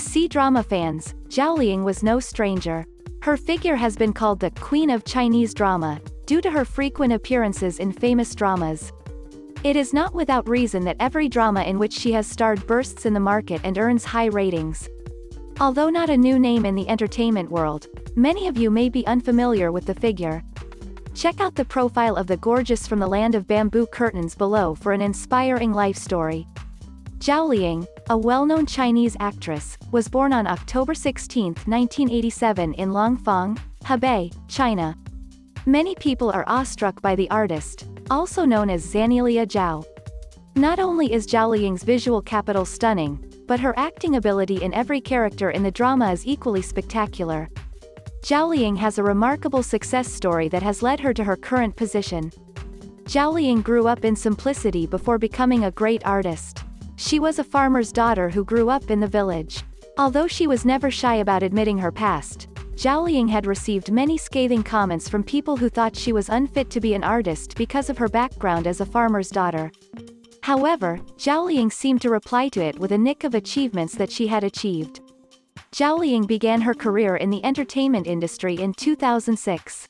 C-drama fans, Zhao Liying was no stranger. Her figure has been called the Queen of Chinese Drama, due to her frequent appearances in famous dramas. It is not without reason that every drama in which she has starred bursts in the market and earns high ratings. Although not a new name in the entertainment world, many of you may be unfamiliar with the figure. Check out the profile of the gorgeous from the land of bamboo curtains below for an inspiring life story. Zhao Liying, a well-known Chinese actress, was born on October 16, 1987 in Langfang, Hebei, China. Many people are awestruck by the artist, also known as Zanilia Zhao. Not only is Zhao Liying's visual capital stunning, but her acting ability in every character in the drama is equally spectacular. Zhao Liying has a remarkable success story that has led her to her current position. Zhao Liying grew up in simplicity before becoming a great artist. She was a farmer's daughter who grew up in the village. Although she was never shy about admitting her past, Zhao had received many scathing comments from people who thought she was unfit to be an artist because of her background as a farmer's daughter. However, Zhao seemed to reply to it with a nick of achievements that she had achieved. Zhao began her career in the entertainment industry in 2006.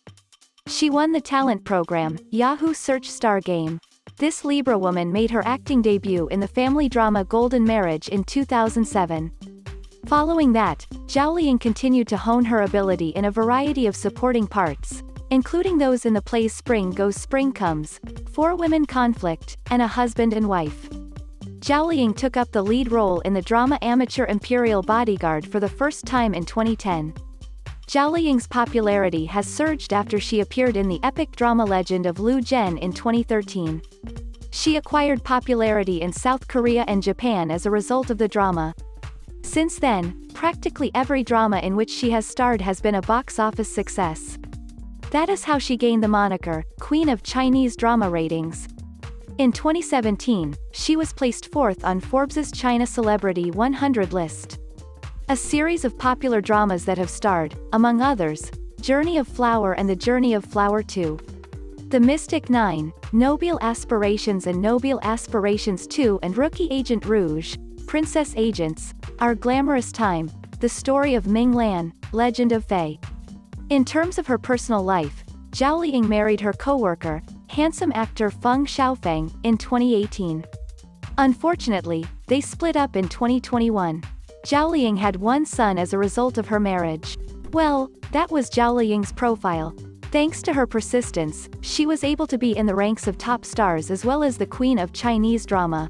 She won the talent program, Yahoo Search Star Game. This Libra woman made her acting debut in the family drama Golden Marriage in 2007. Following that, Zhao Liying continued to hone her ability in a variety of supporting parts, including those in the plays Spring Goes Spring Comes, Four Women Conflict, and A Husband and Wife. Zhao Liying took up the lead role in the drama Amateur Imperial Bodyguard for the first time in 2010. Zhao Liying's popularity has surged after she appeared in the epic drama Legend of Lu Zhen in 2013. She acquired popularity in South Korea and Japan as a result of the drama. Since then, practically every drama in which she has starred has been a box office success. That is how she gained the moniker, Queen of Chinese Drama Ratings. In 2017, she was placed fourth on Forbes's China Celebrity 100 list. A series of popular dramas that have starred, among others, Journey of Flower and The Journey of Flower 2. The Mystic Nine, Nobile Aspirations and Nobile Aspirations 2 and Rookie Agent Rouge, Princess Agents, Our Glamorous Time, The Story of Ming Lan, Legend of Fei. In terms of her personal life, Zhao Liying married her co-worker, handsome actor Feng Shaofeng, in 2018. Unfortunately, they split up in 2021. Zhao Liying had one son as a result of her marriage. Well, that was Zhao Liying's profile. Thanks to her persistence, she was able to be in the ranks of top stars as well as the queen of Chinese drama.